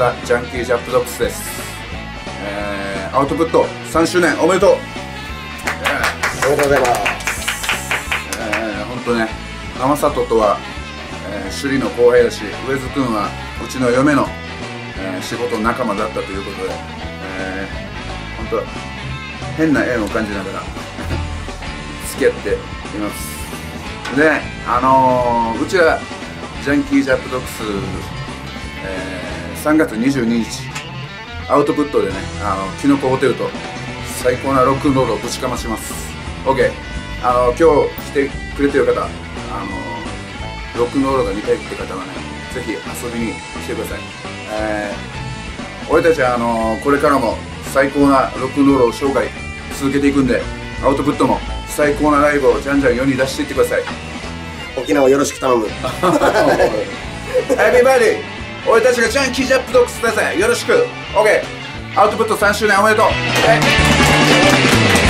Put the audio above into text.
ザ・ジャンキー・ジャップ・ドックスです、えー、アウトプット3周年おめでとう。おめでとうございます。えー、ほんとね生里とは、えー、首里の後輩だし上津君はうちの嫁の、えー、仕事仲間だったということで、えー、ほんと変な縁を感じながら付き合っています。であのー、うちはジャンキー・ジャップ・ドックス、えー、3月22日。アウトプットでねあのキノコホテルと最高なロックンロールをぶちかまします。OK あの今日来てくれてる方あのロックンロールが見たいって方はねぜひ遊びに来てください、えー、俺たちはあのこれからも最高なロックンロールを紹介続けていくんでアウトプットも最高なライブをじゃんじゃん世に出していってください沖縄よろしく頼むエビバディ俺たちがジャンキージャップドックスだぜ。よろしく。OK アウトプット3周年おめでとう、はい。